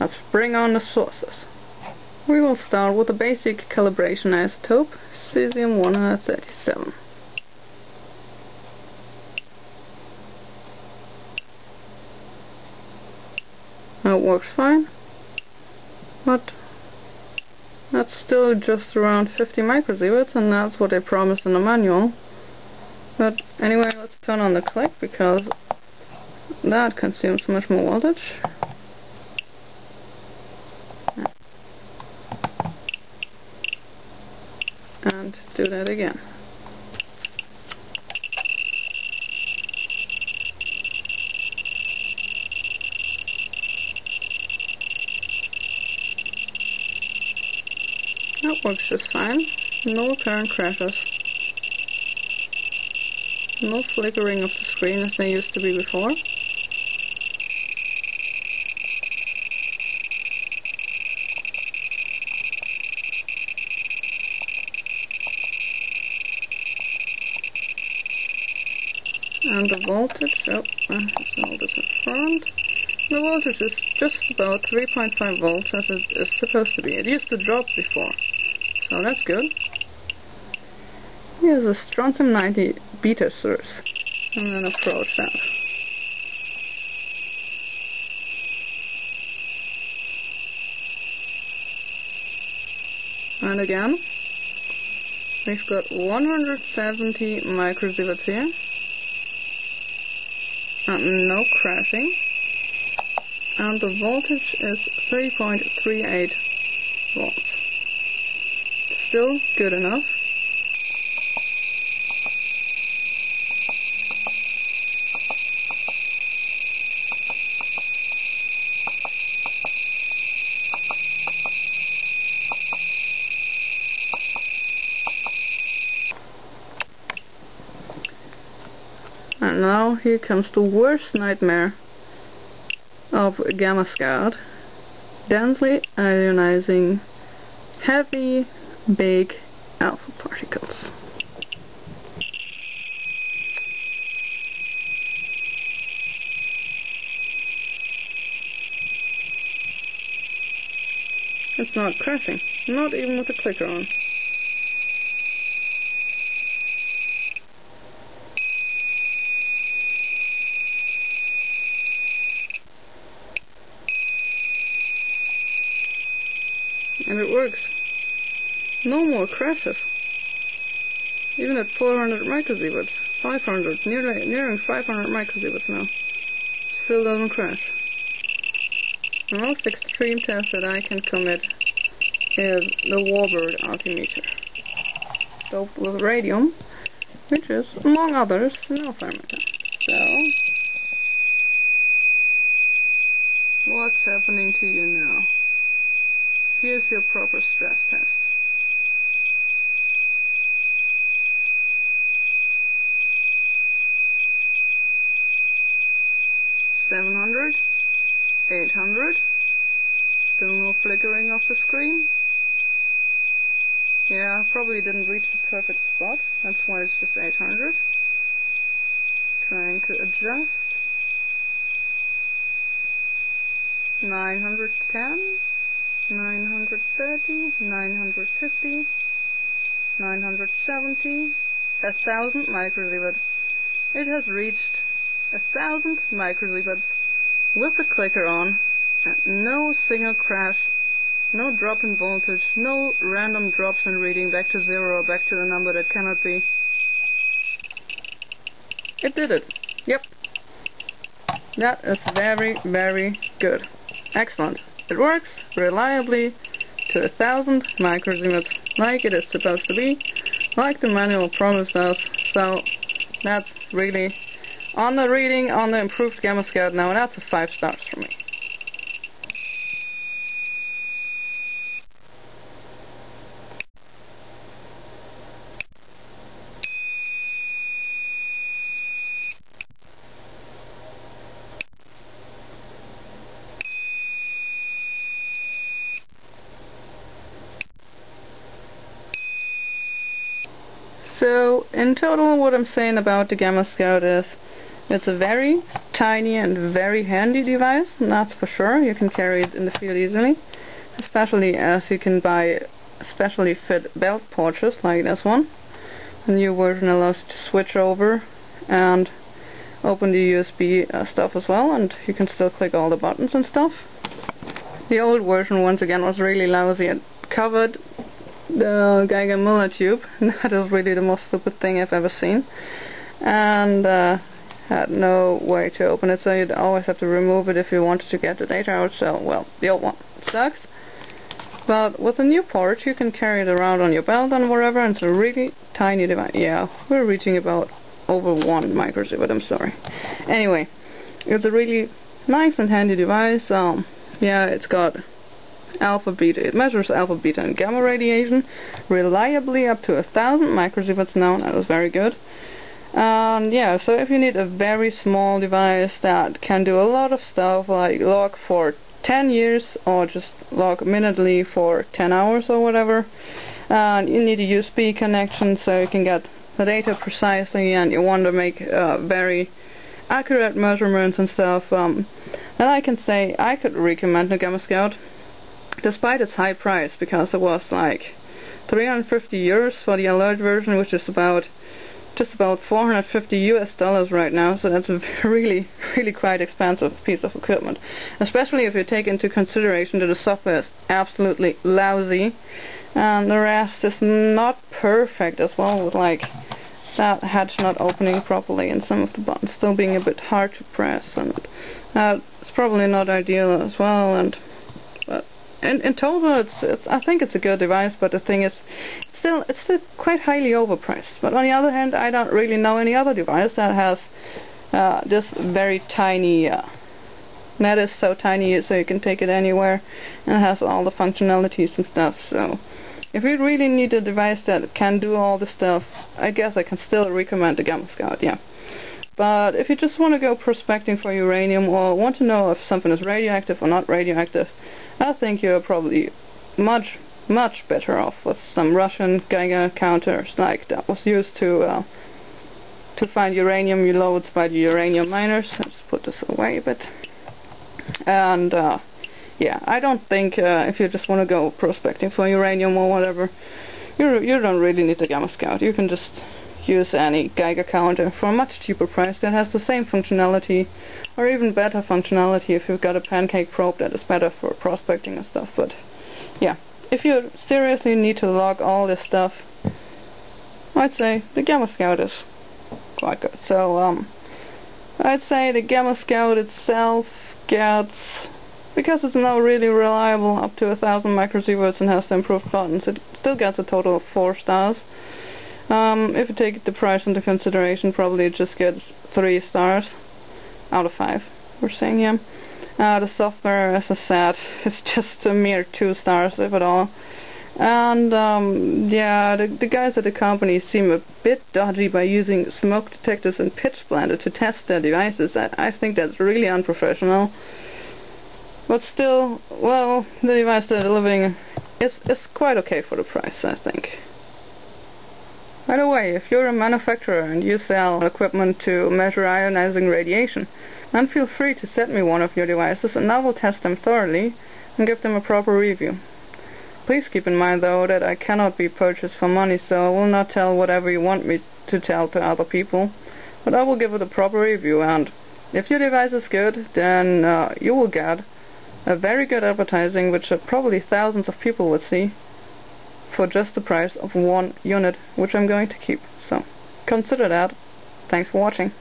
Let's bring on the sources. We will start with the basic calibration isotope, cesium-137. That works fine, but that's still just around 50 microsieverts, and that's what they promised in the manual. But anyway, let's turn on the click because that consumes much more voltage. And do that again. That works just fine. No apparent crashes. No flickering of the screen as there used to be before. And the voltage, oh, uh, I have this in front. The voltage is just about 3.5 volts as it is supposed to be. It used to drop before, so that's good. Here's a strontium 90 beta source. and then approach that. And again, we've got 170 microsieverts here. And no crashing and the voltage is 3.38 volts. Still good enough. Now here comes the worst nightmare of gamma scout, densely ionizing heavy, big alpha particles. It's not crashing, not even with the clicker on. and it works. No more crashes. Even at 400 microsieverts, 500, nearly, nearing 500 microsieverts now, still doesn't crash. The most extreme test that I can commit is the Warbird altimeter, doped with radium, which is, among others, no alpha So, what's happening to you now? Here's your proper stress test. 800. Still no flickering off the screen. Yeah, probably didn't reach the perfect spot. That's why it's just 800. Trying to adjust. 910, 930, 950, 970, 1000 microsieverts. It has reached 1000 microsieverts with the clicker on no single crash, no drop in voltage, no random drops in reading back to zero or back to the number that cannot be. It did it. Yep. That is very, very good. Excellent. It works reliably to a thousand microsieverts like it is supposed to be, like the manual promised us, so that's really on the reading on the improved Gamma Scout now, and that's a 5 stars for me. So, in total, what I'm saying about the Gamma Scout is, It's a very tiny and very handy device, that's for sure. You can carry it in the field easily, especially as you can buy specially fit belt pouches like this one. The new version allows you to switch over and open the USB uh, stuff as well, and you can still click all the buttons and stuff. The old version, once again, was really lousy. It covered the Geiger Müller tube. that is really the most stupid thing I've ever seen. And uh, had no way to open it, so you'd always have to remove it if you wanted to get the data out, so, well, the old one sucks. But with the new port, you can carry it around on your belt and wherever, and it's a really tiny device. Yeah, we're reaching about over one microsievert, I'm sorry. Anyway, it's a really nice and handy device. Um, yeah, it's got alpha beta. It measures alpha beta and gamma radiation reliably up to a thousand microsieverts now. That was very good. And yeah, so if you need a very small device that can do a lot of stuff like log for 10 years or just log minutely for 10 hours or whatever, and you need a USB connection so you can get the data precisely and you want to make uh, very accurate measurements and stuff, um, then I can say I could recommend the Gamma Scout despite its high price because it was like 350 euros for the alert version which is about just about 450 US dollars right now, so that's a really, really quite expensive piece of equipment. Especially if you take into consideration that the software is absolutely lousy, and the rest is not perfect as well, with like that hatch not opening properly and some of the buttons still being a bit hard to press, and uh, that's probably not ideal as well, and but in, in total, it's, it's I think it's a good device, but the thing is, still it's still quite highly overpriced. But on the other hand, I don't really know any other device that has uh, this very tiny uh, net is so tiny so you can take it anywhere and it has all the functionalities and stuff. So if you really need a device that can do all the stuff, I guess I can still recommend the Gamma Scout, yeah. But if you just want to go prospecting for uranium or want to know if something is radioactive or not radioactive, I think you're probably much much better off with some Russian Geiger counters like that was used to uh, to find uranium lodes by the uranium miners. Let's put this away a bit. And uh, yeah, I don't think uh, if you just want to go prospecting for uranium or whatever, you you don't really need a Gamma Scout. You can just use any Geiger counter for a much cheaper price that has the same functionality or even better functionality if you've got a pancake probe that is better for prospecting and stuff. But yeah, if you seriously need to log all this stuff, I'd say the Gamma Scout is quite good. So, um, I'd say the Gamma Scout itself gets, because it's now really reliable, up to a thousand microsieverts and has the improved buttons, it still gets a total of four stars. Um, if you take the price into consideration, probably it just gets three stars out of five, we're saying, yeah. Uh, the software, as I said, is just a mere two stars, if at all. And, um, yeah, the, the guys at the company seem a bit dodgy by using smoke detectors and pitchblende to test their devices. I, I think that's really unprofessional. But still, well, the device they're delivering is, is quite okay for the price, I think. By the way, if you're a manufacturer and you sell equipment to measure ionizing radiation, then feel free to send me one of your devices and I will test them thoroughly and give them a proper review. Please keep in mind though that I cannot be purchased for money so I will not tell whatever you want me to tell to other people, but I will give it a proper review and if your device is good then uh, you will get a very good advertising which uh, probably thousands of people would see for just the price of one unit which I'm going to keep. So consider that. Thanks for watching.